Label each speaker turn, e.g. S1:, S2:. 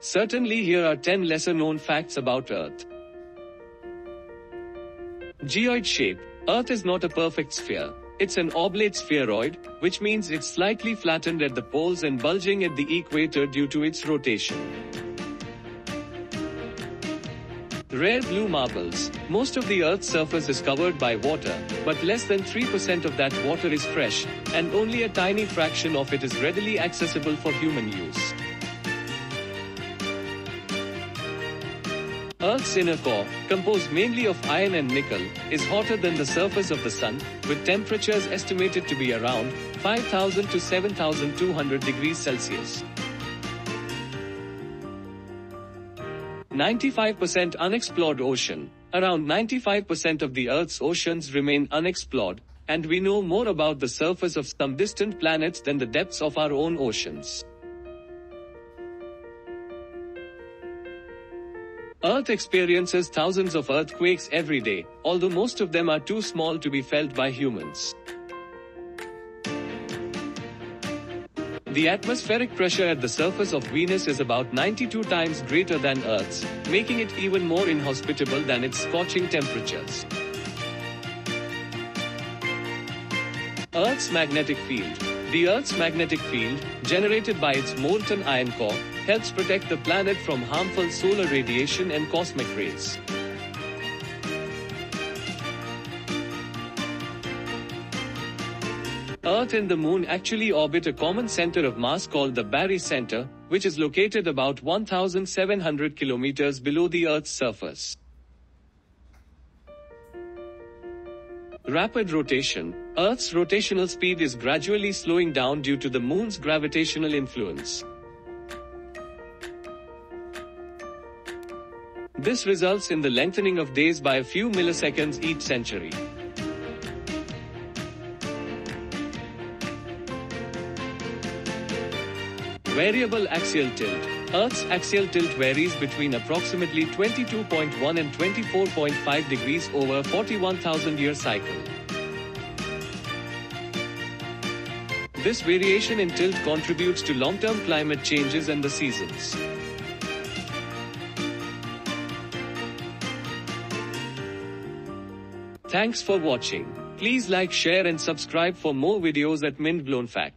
S1: Certainly here are 10 lesser known facts about Earth. Geoid shape. Earth is not a perfect sphere. It's an oblate spheroid, which means it's slightly flattened at the poles and bulging at the equator due to its rotation. Rare blue marbles. Most of the Earth's surface is covered by water, but less than 3% of that water is fresh, and only a tiny fraction of it is readily accessible for human use. Earth's inner core, composed mainly of iron and nickel, is hotter than the surface of the Sun, with temperatures estimated to be around 5000 to 7200 degrees Celsius. 95% unexplored ocean. Around 95% of the Earth's oceans remain unexplored, and we know more about the surface of some distant planets than the depths of our own oceans. Earth experiences thousands of earthquakes every day, although most of them are too small to be felt by humans. The atmospheric pressure at the surface of Venus is about 92 times greater than Earth's, making it even more inhospitable than its scorching temperatures. Earth's magnetic field. The Earth's magnetic field, generated by its molten iron core, helps protect the planet from harmful solar radiation and cosmic rays. Earth and the Moon actually orbit a common center of mass called the barycenter, which is located about 1,700 kilometers below the Earth's surface. Rapid rotation. Earth's rotational speed is gradually slowing down due to the Moon's gravitational influence. This results in the lengthening of days by a few milliseconds each century. Variable axial tilt. Earth's axial tilt varies between approximately 22.1 and 24.5 degrees over a 41,000 year cycle. This variation in tilt contributes to long-term climate changes and the seasons. Thanks for watching. Please like, share and subscribe for more videos at Mind Blown Facts.